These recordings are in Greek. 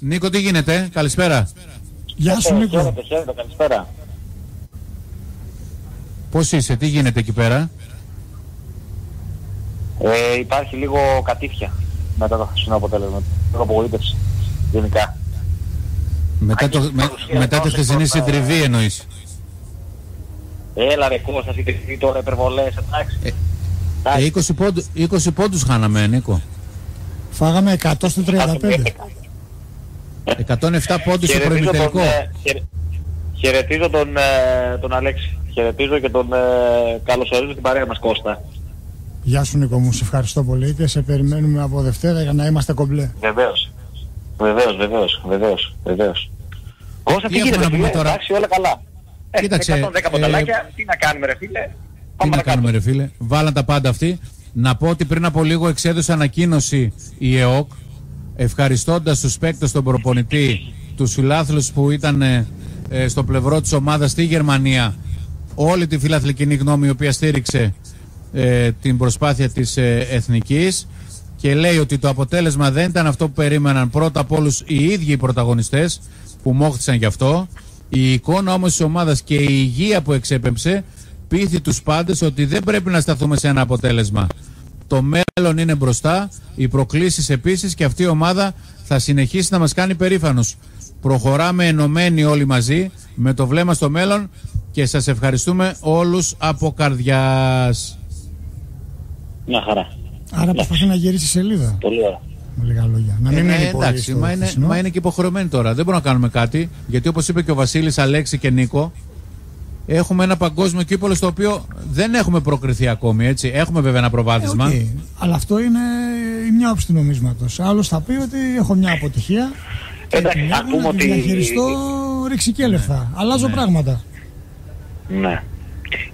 Νίκο, τι γίνεται, καλησπέρα. Γεια σου, Νίκο. Χαίρετε, χαίρετε, καλησπέρα. Πώς είσαι, τι γίνεται εκεί πέρα; Ε, υπάρχει λίγο κατήφια μετά το χθεσινό αποτέλεσμα. Λίγο απογοήτευσης. Γενικά. Μετά, το, με, μετά τη χθεσινή συντριβή εννοείς; Έλα ρε Κώστα, συντριβή τώρα, υπερβολές, εντάξει. Ε, Εντάξει. Ε, 20, πόντου, 20 πόντους χάναμε, Νίκο. Φάγαμε 100 στο 35. 107 πόντους στο Χαιρετίζω προημιτελικό. τον, ε, χαιρε- Χαιρετίζω τον, ε, τον Αλέξη. Χαιρετίζω και τον ε, καλωσορίζω στην παρέα μας Κώστα. Γεια σου, Νίκο μου. Σε ευχαριστώ πολύ και σε περιμένουμε από Δευτέρα για να είμαστε κομπλέ. Βεβαίως. Βεβαίως, βεβαίως, βεβαίως, βεβαίως. Κώστα, Τι τι έχουμε γίνεται να πούμε φίλε, τώρα; εντάξει, όλα καλά. Ε, Κοίταξε, 110 ε, ποταλάκια, τι να κάνουμε ρε φίλε; Τι Πάμε να παρακάτω. κάνουμε, ρε φίλε; Βάλαν τα πάντα αυτοί. Να πω ότι πριν από λίγο εξέδωσε ανακοίνωση η ΕΟΚ ευχαριστώντας τους παίκτες τον προπονητή, τους φιλάθλους που ήταν ε, ε, στο πλευρό της ομάδας στη Γερμανία, όλη τη φιλαθλική γνώμη η οποία στήριξε ε, την προσπάθεια της ε, εθνικής και λέει ότι το αποτέλεσμα δεν ήταν αυτό που περίμεναν πρώτα από όλους οι ίδιοι οι πρωταγωνιστές που μόχθησαν γι' αυτό. Η εικόνα όμως της ομάδας και η υγεία που εξέπεμψε πείθει τους πάντες ότι δεν πρέπει να σταθούμε σε ένα αποτέλεσμα. Το μέλλον είναι μπροστά, οι προκλήσεις επίσης και αυτή η ομάδα θα συνεχίσει να μας κάνει περήφανος. Προχωράμε ενωμένοι όλοι μαζί με το βλέμμα στο μέλλον και σας ευχαριστούμε όλους από καρδιάς. Μια χαρά. Άρα προσπαθεί να γυρίσει σελίδα. Πολύ ωραία. Με λίγα λόγια. Να μην Ε, μείνει ναι, πολύ εντάξει, στο μα είναι, χθεσινό. μα είναι και υποχρεωμένοι τώρα. Δεν μπορούμε να κάνουμε κάτι. Γιατί όπως είπε και ο Βασίλης, Αλέξη και Νίκο, έχουμε ένα παγκόσμιο κύπολο στο οποίο δεν έχουμε προκριθεί ακόμη. Έτσι. Έχουμε βέβαια ένα Ε, προβάδισμα. οκ. Αλλά αυτό είναι η μια όψη του νομίσματος. Άλλος θα πει ότι έχω μια αποτυχία και Εντάξει, την να έχω πούμε να τη ότι- διαχειριστώ ρηξικέλευθα. Αλλάζω πράγματα. Ναι.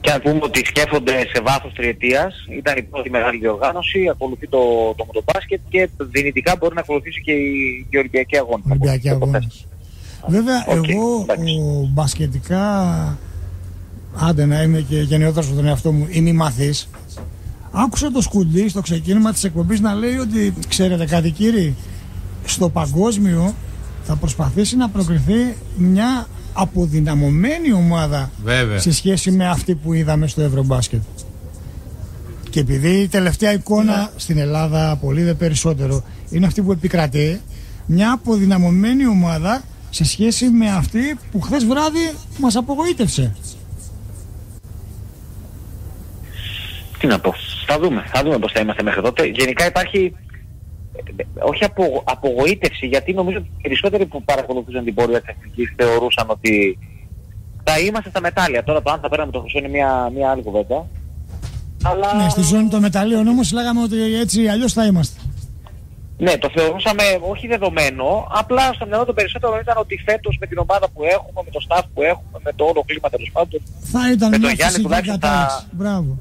Και να πούμε ότι σκέφτονται σε βάθος τριετίας. Ήταν η πρώτη μεγάλη διοργάνωση, ακολουθεί το, το μοτομπάσκετ και δυνητικά μπορεί να ακολουθήσει και η, και η Ολυμπιακή Αγώνη. Ολυμπιακή Θα ακολουθήσει αγώνες. Βέβαια, Οκ, εγώ εντάξει. ο, μπασκετικά, άντε να είμαι και γενναιότερος από τον εαυτό μου, είμαι μαθής, άκουσα το σκουντί στο ξεκίνημα της εκπομπής να λέει ότι, ξέρετε κάτι κύριοι, στο παγκόσμιο θα προσπαθήσει να προκριθεί μια αποδυναμωμένη ομάδα Βέβαια. σε σχέση με αυτή που είδαμε στο Ευρωμπάσκετ. Και επειδή η τελευταία εικόνα στην Ελλάδα, πολύ δε περισσότερο, είναι αυτή που επικρατεί, μια αποδυναμωμένη ομάδα σε σχέση με αυτή που χθες βράδυ μας απογοήτευσε. Τι να πω. Θα δούμε. Θα δούμε πώς θα είμαστε μέχρι τότε. Γενικά υπάρχει ε, όχι απο, απογοήτευση γιατί νομίζω ότι οι περισσότεροι που παρακολουθούσαν την πορεία της εθνικής θεωρούσαν ότι θα είμαστε στα μετάλλια. Τώρα το αν θα πέραμε το χρυσό είναι μια, μια άλλη κουβέντα. Αλλά... Ναι, στη ζώνη των μεταλλίων όμως λέγαμε ότι έτσι κι αλλιώς θα είμαστε. Ναι, το θεωρούσαμε όχι δεδομένο, απλά στο μυαλό των περισσότερων ήταν ότι φέτος με την ομάδα που έχουμε, με το staff που έχουμε, με το όλο κλίμα τέλος πάντων, Θα ήταν Με τον μια Γιάννη φυσική τουλάχιστον θα- κατάληξη. Μπράβο.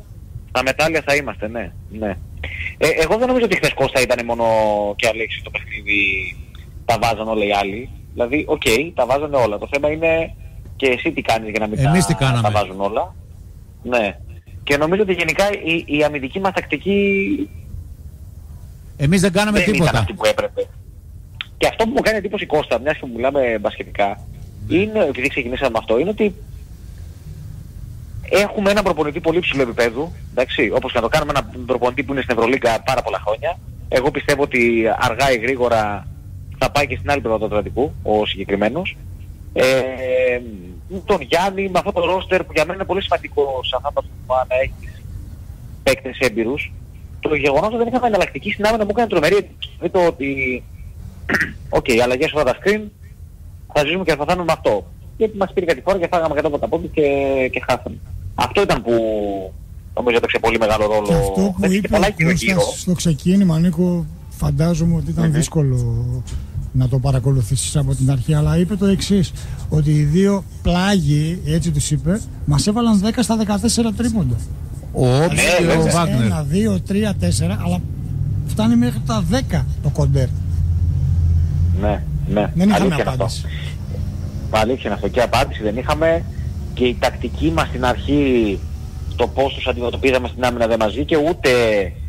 Τα μετάλλια θα είμαστε, ναι. ναι. Ε, εγώ δεν νομίζω ότι χθες Κώστα ήταν μόνο και Αλέξη το παιχνίδι, τα βάζαν όλα οι άλλοι. Δηλαδή, οκ, τα βάζανε όλα. Το θέμα είναι και εσύ τι κάνεις για να μην Εμείς τα, τι κάναμε. τα βάζουν όλα. Ναι. Και νομίζω ότι γενικά η, η αμυντική μας τακτική Εμείς δεν κάναμε δεν ήταν τίποτα. αυτή που έπρεπε. Και αυτό που μου κάνει εντύπωση Κώστα, μιας και μιλάμε μπασκετικά, είναι, επειδή ξεκινήσαμε με αυτό, είναι ότι έχουμε έναν προπονητή πολύ ψηλού επίπεδου, εντάξει, όπως και να το κάνουμε, έναν προπονητή που είναι στην Ευρωλίγκα πάρα πολλά χρόνια. Εγώ πιστεύω ότι αργά ή γρήγορα θα πάει και στην άλλη πλευρά του Ατλαντικού, ο συγκεκριμένος. Ε, τον Γιάννη, με αυτό το ρόστερ που για μένα είναι πολύ σημαντικό σε αυτά τα που να έχεις παίκτες έμπειρους, το γεγονός ότι δεν είχαμε εναλλακτική στην άμυνα μου έκανε τρομερή εντύπωση. Δηλαδή το ότι, OK, okay, αλλαγές όλα τα screen, θα ζήσουμε και θα πεθάνουμε με αυτό. Γιατί μας πήρε κάτι φορά και φάγαμε 100 από τα πόδια και, και χάσαμε. Αυτό ήταν που νομίζω έπαιξε πολύ μεγάλο ρόλο. Και αυτό που Έτσι, και είπε ο πολλά γύρω-γύρω. Κώστας στο ξεκίνημα, Νίκο, φαντάζομαι ότι ήταν δύσκολο να το παρακολουθήσεις από την αρχή, αλλά είπε το εξής ότι οι δύο πλάγοι, έτσι τους είπε, μας έβαλαν 10 στα 14 τρίποντα. Ο Όψ Ναι, και ο βέβαια. Βάγνερ. Ένα, δύο, τρία, τέσσερα, αλλά φτάνει μέχρι τα 10 το κοντέρ. Ναι, ναι. Δεν είχαμε Αλήθεια είναι αυτό. απάντηση. Αλήθεια είναι αυτό. Και απάντηση δεν είχαμε και η τακτική μας στην αρχή το πώς τους αντιμετωπίζαμε στην άμυνα δεν μας βγήκε ούτε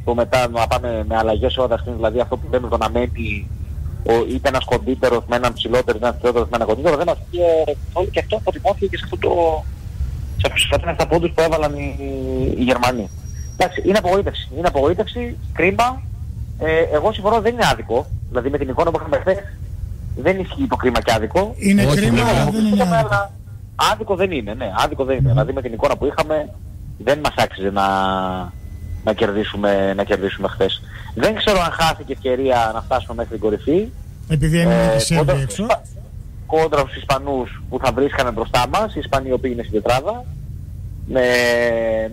το μετά να πάμε με αλλαγές όλα τα στιγμή, δηλαδή αυτό που λέμε το να μένει ο, είτε ένας κοντύτερος με έναν ψηλότερο, είτε ένας ψηλότερος με έναν κοντύτερο, δεν μας πήγε καθόλου και αυτό αποτυπώθηκε και σε αυτό το, σε αυτούς τους πόντους που έβαλαν οι, οι Γερμανοί. Εντάξει, είναι απογοήτευση. Είναι απογοήτευση, κρίμα. Ε, εγώ συμφωνώ δεν είναι άδικο. Δηλαδή με την εικόνα που είχαμε χθες δεν ισχύει το κρίμα και άδικο. Είναι Όχι, κρίμα, ναι, αλλά δεν είναι άδικο. Αλλά άδικο δεν είναι, ναι, άδικο δεν είναι. Δηλαδή με την εικόνα που είχαμε δεν μας άξιζε να, να κερδίσουμε, να κερδίσουμε χθες. Δεν ξέρω αν χάθηκε ευκαιρία να φτάσουμε μέχρι την κορυφή. Επειδή έμεινε Ε, και Σέρβοι κόντρα έξω. στους Ισπα- κόντρα στους Ισπανούς που θα βρίσκανε μπροστά μας, οι Ισπανοί οι οποίοι είναι στην τετράδα, με,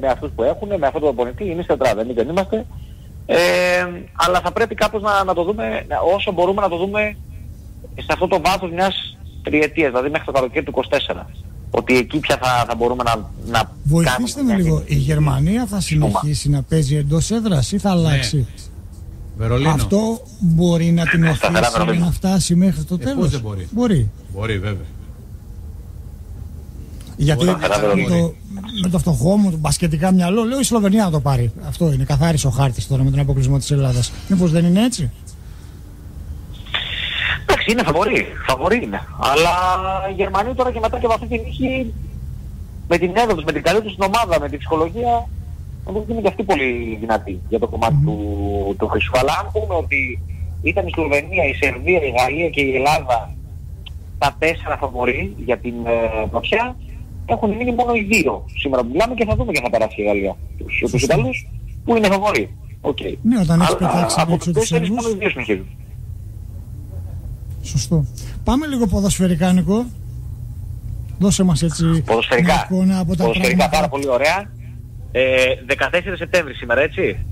με αυτούς που έχουν, με αυτόν τον πονητή, είναι στην τετράδα, εμείς δεν είμαστε. Ε, αλλά θα πρέπει κάπως να, να το δούμε, να- όσο μπορούμε να το δούμε σε αυτό το βάθος μιας τριετίας, δηλαδή μέχρι το καλοκαίρι του 24. Ότι εκεί πια θα, θα μπορούμε να, να Βοηθήστε με κάνουμε λίγο. μια- Η Γερμανία θα συνεχίσει να παίζει εντός έδρας ή θα αλλάξει; Βερολίνο. Αυτό μπορεί να την Σταθερά οθήσει Βερολίνο. να φτάσει μέχρι το Ε, τέλος. πώς δεν μπορεί; Μπορεί. Μπορεί, βέβαια. Γιατί Μπορεί, με καλά, το, Βερολίνο. με το φτωχό μου, το μπασκετικά μυαλό, λέω η Σλοβενία να το πάρει. Αυτό είναι. Καθάρισε ο χάρτης τώρα με τον αποκλεισμό της Ελλάδας. Μήπως δεν είναι έτσι; Εντάξει, είναι φαβορί. Φαβορί είναι. Αλλά οι Γερμανοί τώρα και μετά και από αυτή την νίκη, με την έδρα τους, με την καλή τους την ομάδα, με την ψυχολογία, νομίζω ότι είναι και αυτή πολύ δυνατή για το κομμάτι του, του χρυσού. Αλλά αν πούμε ότι ήταν η Σλοβενία, η Σερβία, η Γαλλία και η Ελλάδα τα τέσσερα φαβορί για την ε, πρωτιά, έχουν μείνει μόνο οι δύο σήμερα που μιλάμε και θα δούμε και θα περάσει η Γαλλία. Τους, τους Ιταλούς που είναι φαβορή. Οκ. Ναι, όταν έχεις Αλλά πετάξει από έξω τους τους τέσσερις Σέρβους. μόνο οι δύο συνεχίζουν. Σωστό. Πάμε λίγο ποδοσφαιρικά, Νικό. Δώσε μας έτσι μια Ποδοσφαιρικά. εικόνα από τα Ποδοσφαιρικά πράγματα. πάρα πολύ ωραία. Ε, 14 Σεπτέμβρη σήμερα, έτσι.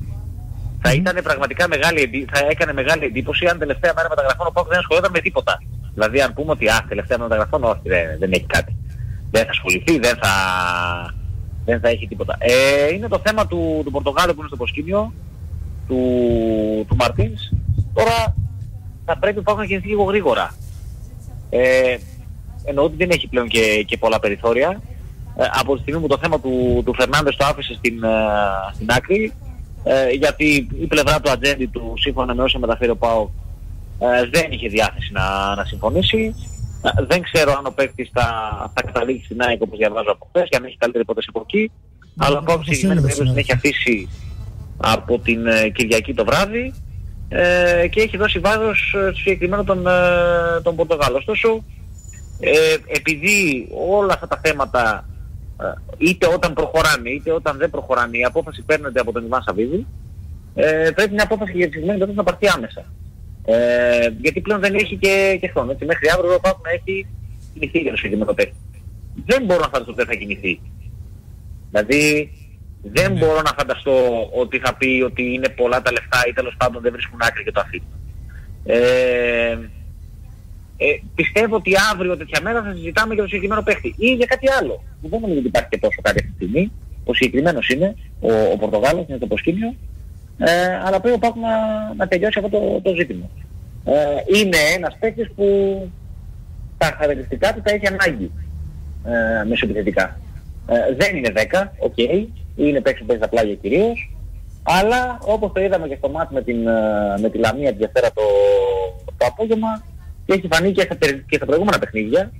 Θα ήταν πραγματικά μεγάλη, εντύ- θα έκανε μεγάλη εντύπωση αν τελευταία μέρα μεταγραφών ο Πάουκ δεν ασχολιόταν με τίποτα. Δηλαδή αν πούμε ότι α, τελευταία μέρα μεταγραφών όχι, δεν, δεν έχει κάτι. Δεν θα ασχοληθεί, δεν θα, δεν θα έχει τίποτα. Ε, είναι το θέμα του, του Πορτογάλου που είναι στο προσκήνιο, του, του Μαρτίνς. Τώρα θα πρέπει ο Πάουκ να κινηθεί λίγο γρήγορα. Ε, εννοώ ότι δεν έχει πλέον και, και πολλά περιθώρια. Ε, από τη στιγμή που το θέμα του, του Φερνάντες το άφησε στην, ε, στην άκρη, ε, γιατί η πλευρά του ατζέντη του, σύμφωνα με όσα μεταφέρει ο ΠΑΟ, ε, δεν είχε διάθεση να, να συμφωνήσει. Ε, δεν ξέρω αν ο παίκτης θα, θα καταλήξει στην ΑΕΚ όπως διαβάζω από χθες και αν έχει καλύτερη υπόθεση από εκεί. Αλλά ο ΠΑΟ το συγκεκριμένη σέλιδο περίπτωση την σήμερα. έχει αφήσει από την ε, Κυριακή το βράδυ ε, και έχει δώσει βάρος ε, στο συγκεκριμένο τον, ε, τον Πορτογάλο. Ωστόσο, ε, επειδή όλα αυτά τα θέματα ε, είτε όταν προχωράνε είτε όταν δεν προχωράνε η απόφαση παίρνεται από τον Ιβάν Σαββίδη ε, πρέπει μια απόφαση για τη συγκεκριμένη περίπτωση να πάρθει άμεσα. Ε, γιατί πλέον δεν έχει και, και χρόνο. Έτσι, μέχρι αύριο ο Πάουκ να έχει κινηθεί για το συγκεκριμένο παίκτη. Δεν μπορώ να φανταστώ ότι δεν θα κινηθεί. Δηλαδή δεν Ναι. μπορώ να φανταστώ ότι θα πει ότι είναι πολλά τα λεφτά ή τέλος πάντων δεν βρίσκουν άκρη και το αφήνουν. Ε, ε, πιστεύω ότι αύριο τέτοια μέρα θα συζητάμε για το συγκεκριμένο παίχτη ή για κάτι άλλο. Που δεν νομίζω ότι υπάρχει και τόσο κάτι αυτή τη στιγμή. Ο συγκεκριμένος είναι, ο, ο Πορτογάλος, είναι το προσκήνιο. Ε, αλλά πρέπει ο ΠΑΟΚ να, να τελειώσει αυτό το, το ζήτημα. Ε, είναι ένας παίκτης που τα χαρακτηριστικά του τα έχει ανάγκη ε, μεσοεπιθετικά. Ε, δεν είναι 10, οκ, είναι παίκτης που παίζει τα πλάγια κυρίως, αλλά όπως το είδαμε και στο μάτς με, την, ε, με τη Λαμία τη Δευτέρα το, το απόγευμα και έχει φανεί και στα, περι- και στα προηγούμενα παιχνίδια,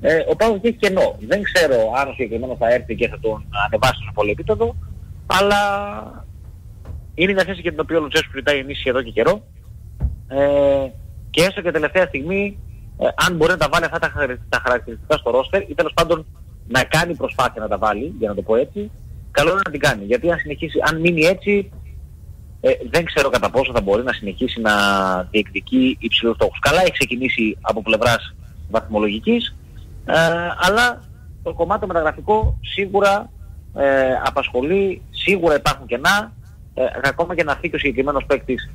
ε, ο ΠΑΟΚ έχει κενό. Δεν ξέρω αν ο συγκεκριμένος θα έρθει και θα τον ανεβάσει στο πολύ επίπεδο, αλλά είναι μια θέση για την οποία ο Λουτσέσκου ζητάει ενίσχυση εδώ και καιρό. Ε, και έστω και τελευταία στιγμή, ε, αν μπορεί να τα βάλει αυτά τα, χαρα- τα χαρακτηριστικά στο ρόστερ ή τέλος πάντων να κάνει προσπάθεια να τα βάλει, για να το πω έτσι, καλό είναι να την κάνει. Γιατί αν, συνεχίσει, αν μείνει έτσι, ε, δεν ξέρω κατά πόσο θα μπορεί να συνεχίσει να διεκδικεί υψηλούς στόχους. Καλά έχει ξεκινήσει από πλευράς βαθμολογικής, ε, αλλά το κομμάτι το μεταγραφικό σίγουρα ε, απασχολεί, σίγουρα υπάρχουν κενά, ε, ακόμα και να φύγει ο συγκεκριμένος παίκτης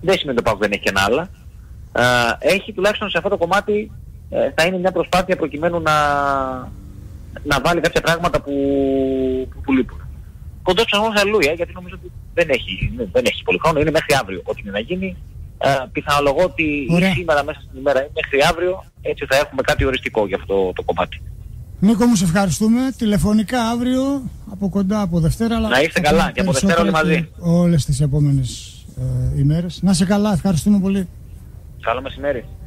δεν σημαίνει ότι δεν έχει κενά άλλα. Ε, έχει τουλάχιστον σε αυτό το κομμάτι ε, θα είναι μια προσπάθεια προκειμένου να, να βάλει κάποια πράγματα που, που του λείπουν. Κοντός ψαχνός αλλούια, γιατί νομίζω ότι δεν έχει, δεν έχει πολύ χρόνο, είναι μέχρι αύριο ό,τι είναι να γίνει. Ε, πιθανολογώ ότι ή Ωραία. σήμερα μέσα στην ημέρα ή μέχρι αύριο έτσι θα έχουμε κάτι οριστικό για αυτό το, το κομμάτι. Νίκο μου, σε ευχαριστούμε. Τηλεφωνικά αύριο από κοντά από Δευτέρα. Αλλά Να είστε θα καλά πούμε και από Δευτέρα όλοι περισσότερα μαζί. και Όλες τις επόμενες ε, ημέρες. Να είσαι καλά, ευχαριστούμε πολύ. Καλό μεσημέρι.